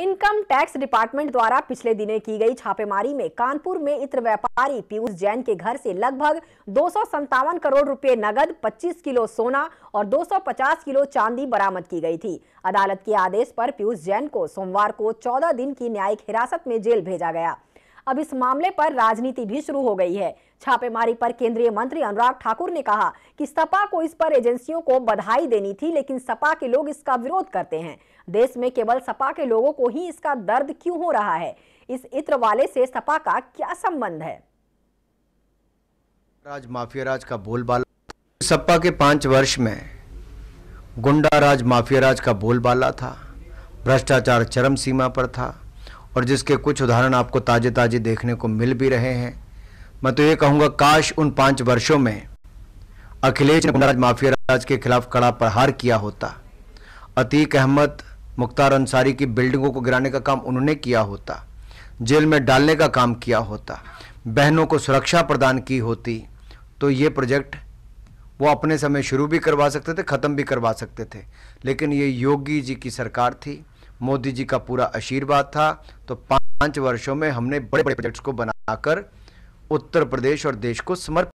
Income tax department द्वारा पिछले दिनों की गई छापेमारी में कानपुर में इत्र व्यापारी पीयूष जैन के घर से लगभग दो करोड़ रुपए नगद 25 किलो सोना और 250 किलो चांदी बरामद की गई थी। अदालत के आदेश पर पीयूष जैन को सोमवार को 14 दिन की न्यायिक हिरासत में जेल भेजा गया। अब इस मामले पर राजनीति भी शुरू हो गई है। छापेमारी पर केंद्रीय मंत्री अनुराग ठाकुर ने कहा कि सपा को इस पर एजेंसियों को बधाई देनी थी, लेकिन सपा के लोग इसका विरोध करते हैं। देश में केवल सपा के लोगों को ही इसका दर्द क्यों हो रहा है? इस इत्र वाले से सपा का क्या संबंध है? राज माफिया, राज का बोलबाला। सपा के पाँच वर्ष में गुंडा राज माफिया, राज का बोलबाला था। भ्रष्टाचार चरम सीमा पर था। और जिसके कुछ उदाहरण आपको ताजे ताजे देखने को मिल भी रहे हैं, मैं तो ये कहूँगा काश उन पाँच वर्षों में अखिलेश ने राज माफिया राज के खिलाफ कड़ा प्रहार किया होता। अतीक अहमद, मुख्तार अंसारी की बिल्डिंगों को गिराने का काम उन्होंने किया होता। जेल में डालने का काम किया होता। बहनों को सुरक्षा प्रदान की होती। तो ये प्रोजेक्ट वो अपने समय शुरू भी करवा सकते थे, ख़त्म भी करवा सकते थे। लेकिन ये योगी जी की सरकार थी। मोदी जी का पूरा आशीर्वाद था। तो पाँच वर्षों में हमने बड़े बड़े प्रोजेक्ट्स को बनाकर उत्तर प्रदेश और देश को समर्पित